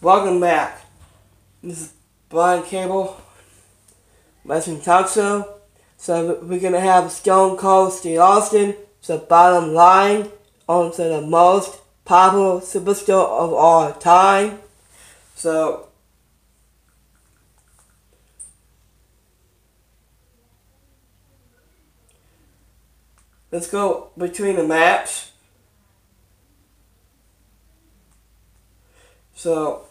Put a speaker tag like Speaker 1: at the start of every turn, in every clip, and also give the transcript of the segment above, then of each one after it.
Speaker 1: Welcome back. This is Brian Campbell, Wrestling Talk Show. So we're gonna have Stone Cold Steve Austin. So bottom line on to the most popular superstar of all time. So let's go between the match. So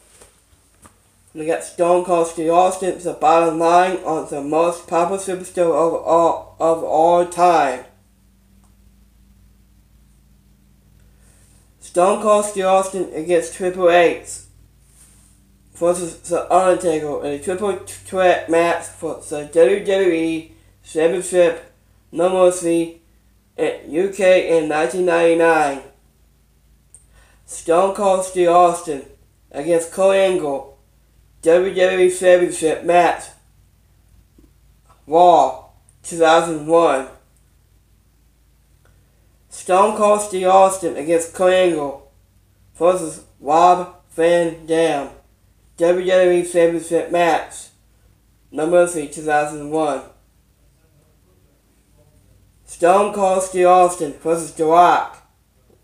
Speaker 1: we got Stone Cold Steve Austin, the bottom line on the most popular superstar of all of all time. Stone Cold Steve Austin against Triple H versus The Undertaker in a triple threat match for the WWE Championship number three in UK in 1999. Stone Cold Steve Austin against Kurt Angle WWE Championship match Raw 2001. Stone Cold Steve Austin against Kurt Angle versus Rob Van Dam WWE Championship match number 3 2001. Stone Cold Steve Austin versus The Rock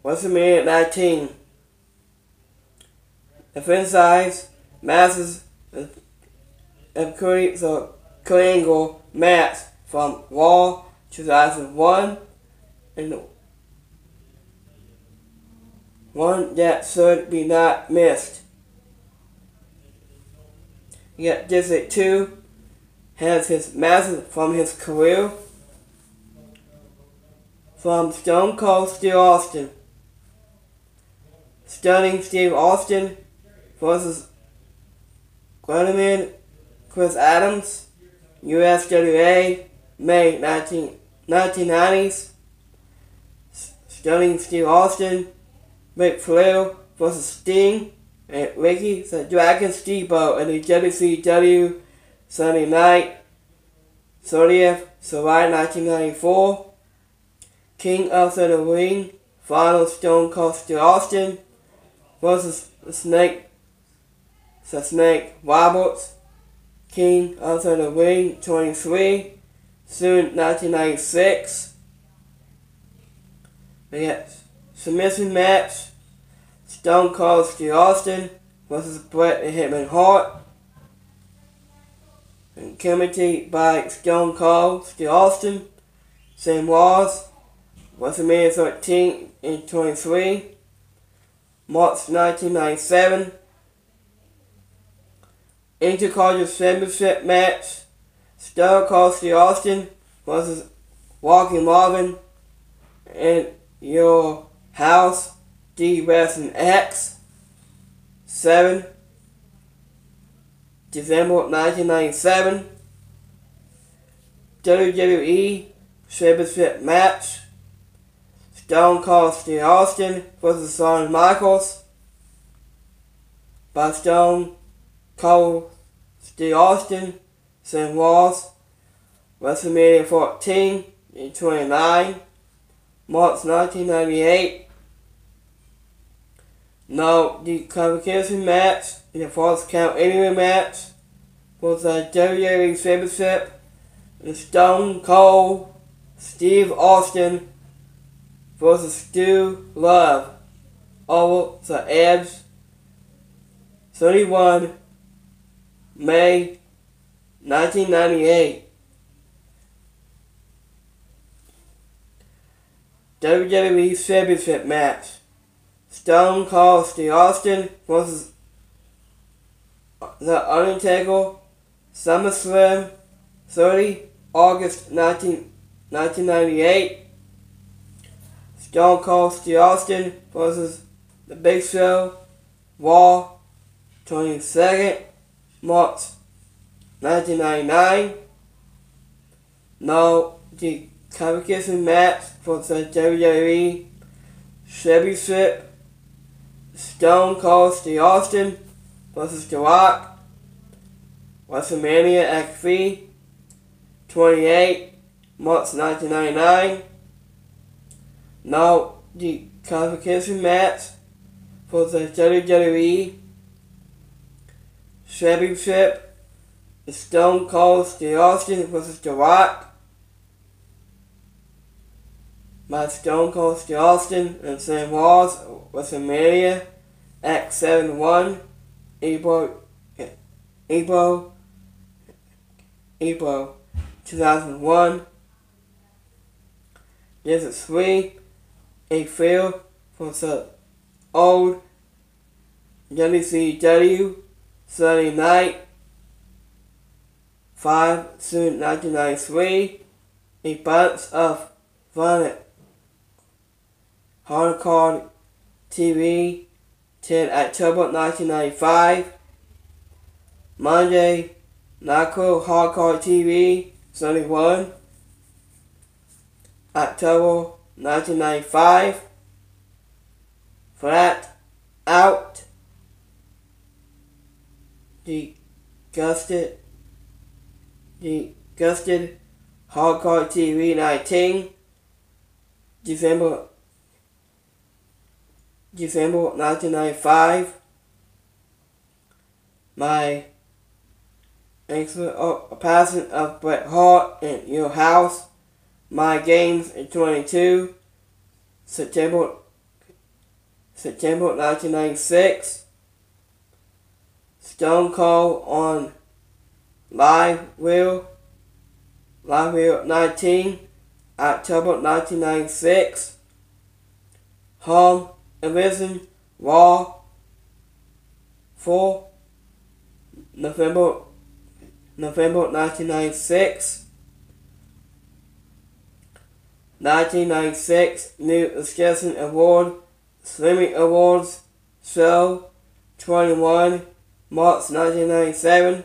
Speaker 1: WrestleMania 19. Defense size, masses, uh, and Curry, so Kurt Angle match from Raw 2001 and one that should be not missed. Yet District 2 has his masses from his career from Stone Cold Steve Austin. Stunning Steve Austin versus Gentleman Chris Adams, USWA, May 19, 1990s. Stunning Steve Austin, Ric Flair versus Sting, and Ricky the Dragon Steamboat in the WCW Sunday night, 30th July 1994. King of the Ring, Final Stone Cold Steve Austin versus Snake Snake Roberts, King of the Ring 23, soon 1996. We got submission match, Stone Cold Steve Austin versus Bret and Hitman Hart. And commentated by Stone Cold Steve Austin, same was, WrestleMania 13 and 23, March 1997. Intercontinental Championship match, Stone Cold Steve Austin versus Walking Marvin in your house, D Wrestling X, 7 December 1997. WWE Championship match, Stone Cold Steve Austin versus Shawn Michaels. By Stone Cold Steve Austin, St. Walls, WrestleMania 14 and 29, March 1998. No, the qualification match in the Falls Count Anywhere match was a WWE Championship. The Stone Cold Steve Austin versus Dude Love over the Edge 31 May 1998. WWE Championship match. Stone Cold Steve Austin versus The Undertaker. SummerSlam 30 August 19, 1998. Stone Cold Steve Austin versus The Big Show. Raw 22nd March 1999. No, the qualification match for the WWE Championship. Stone Cold Steve Austin versus The Rock. WrestleMania X3 28 March 1999. Now the qualification match for the WWE Championship. The Stone Cold Steve Austin versus The Rock. My Stone Cold Steve Austin and Sam Walls WrestleMania X 7 1 April April April 2001. This is three a feel from the old WCW Sunday night 5 soon 1993 a bunch of fun hardcore TV 10 October 1995 Monday Naco Hardcore TV Sunday 1 October 1995 Flat Out Disgusted Disgusted Hardcore TV 19 December. December 1995 my excellent passing of Bret Hart in your house. My games in 22 September September 1996 Stone Cold on Live Wheel Live Wheel 19 October 1996 Home Invasion Raw 4 November November 1996 1996 New Discussion Award Slimming Awards Show 21 March 1997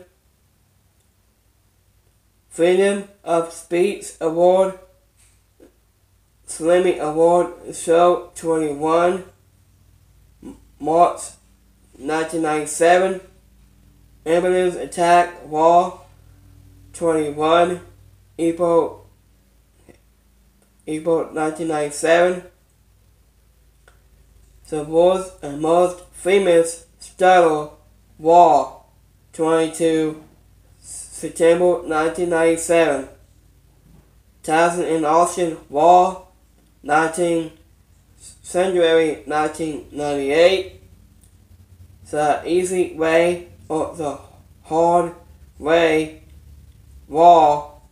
Speaker 1: Freedom of Speech Award. Slimming Award Show 21 March 1997 Ambulance Attack Wall 21 April April 1997 The world's most famous starter Wall 22 September 1997 Tyson and Austin Wall 19 January 1998 The Easy Way or The Hard Way Wall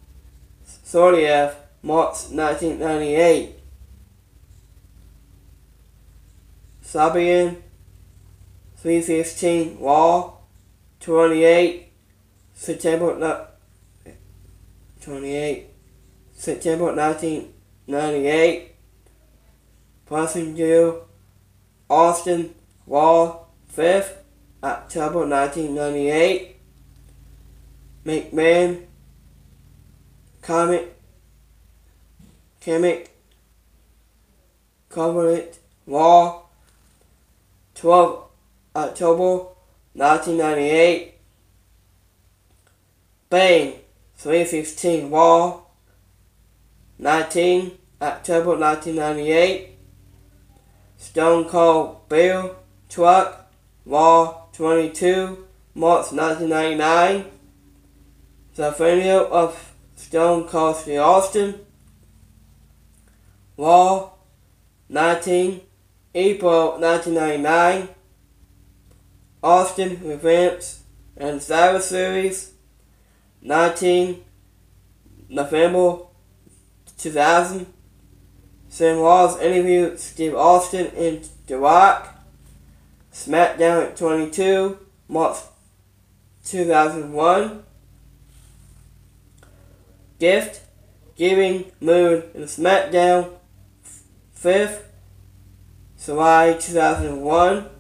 Speaker 1: Zodiac March 1998 Sabian 316 Wall 28 September 28 September 1998 Passenger Austin Wall 5th October 1998 McMahon Comic Comic Covenant Wall 12 October 1998 Bang. 315 Wall 19 October 1998 Stone Cold Bill Truck. Wall 22 March 1999 The Funeral of Stone Cold Steve Austin. Wall 19 April 1999 Austin Revamps and Cyber Series. 19 November 2000 Sam Walls interviewed Steve Austin in The Rock SmackDown at 22 March 2001 Gift Giving Moon in SmackDown 5th July 2001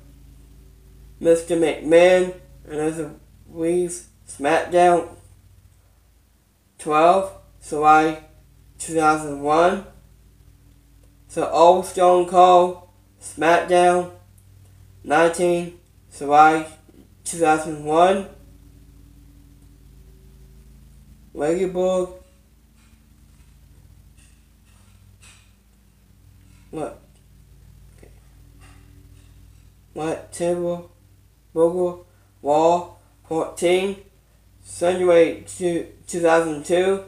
Speaker 1: Mr. McMahon and other weeks SmackDown 12 July 2001 The Old Stone Cold SmackDown 19 July 2001 Lagerberg what? What table Bogle Wall 14, January 2002.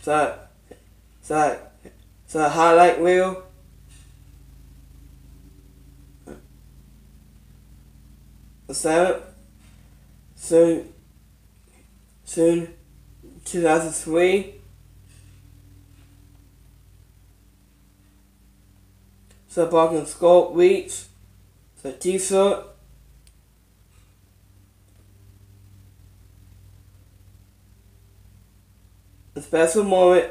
Speaker 1: So, so, so highlight reel. The seventh, soon, soon, 2003. So Bargain Scope Reach, the t-shirt, The special moment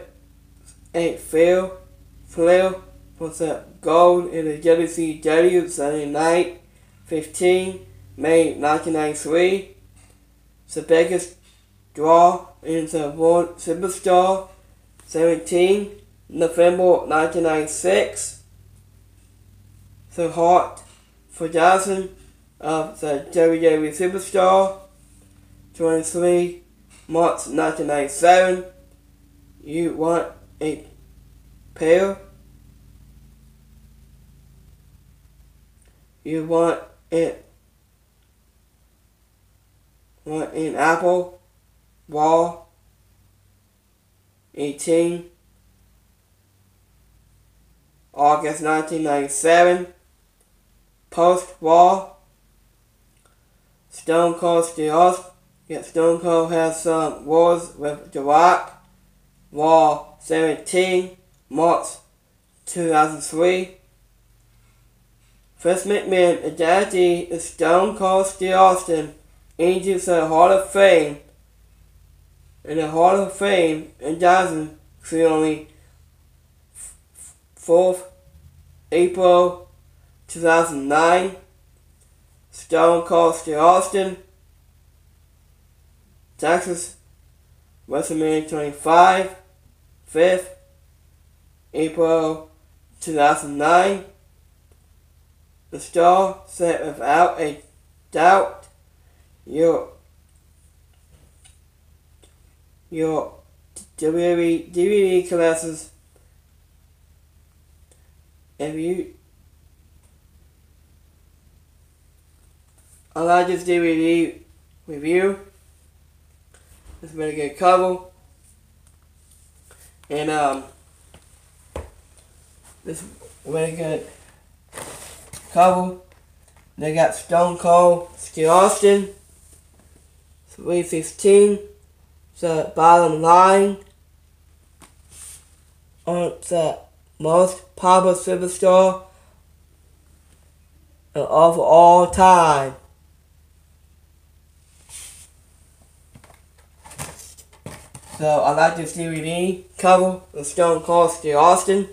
Speaker 1: ain't fail, flail for the gold in the Jealousy W Sunday night, 15 May 1993. The biggest draw in the World Superstar, 17 November 1996. The Heart for Johnson of the WWE Superstar, 23 March 1997 you want a pair? You want it? Want an apple? Wall? 18 August 1997 post wall? Stone Cold Steve Yet Stone Cold has some wars with The Rock Raw 17, March 2003. First McMahon and Daddy is Stone Cold Steve Austin into the Hall of Fame. In the Hall of Fame in Johnson, only 4th April 2009. Stone Cold Steve Austin, Texas, WrestleMania 25. 5th, April 2009. The star said without a doubt your your WWE DVD classes if you I like this DVD review. It's been a good cover. And um, this really good cover. They got Stone Cold Steve Austin, 316. The bottom line on the most popular superstar of all time. So I like this DVD cover of Stone Cold Steve Austin.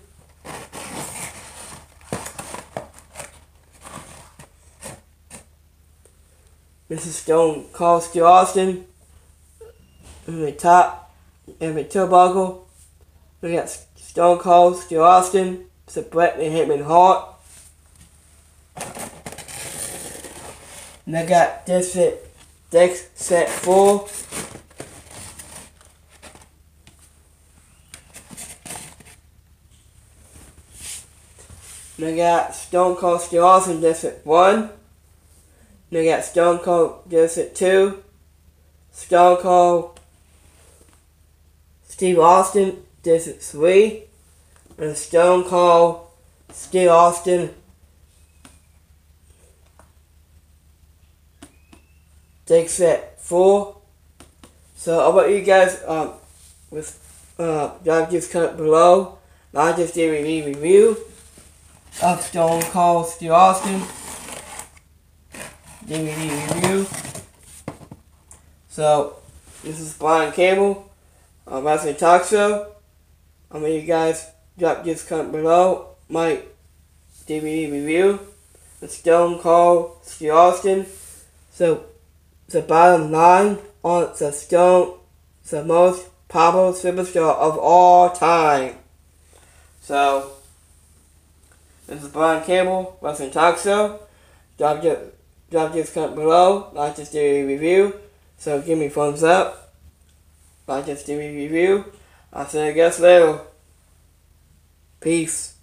Speaker 1: This is Stone Cold Steve Austin. In the top, and the toe buckle. We got Stone Cold Steve Austin. It's a Bret and Hitman Hart. And I got this set, Dex set 4. They got Stone Cold Steve Austin District 1. They got Stone Cold District 2. Stone Cold Steve Austin District 3. And Stone Cold Steve Austin District 4. So I want you guys um, with uh, just comment below. I just a review of Stone Cold Steve Austin DVD review. So, this is Brian Campbell on Wrestling Talk Show. I mean, you guys drop this comment below my DVD review. The Stone Cold Steve Austin. So, the bottom line on the Stone, the most popular superstar of all time. So, this is Brian Campbell, Wrestling Talk Show. Drop your, drop your comment below. Like this DVD review. So give me thumbs up. Like this DVD review. I'll see you guys later. Peace.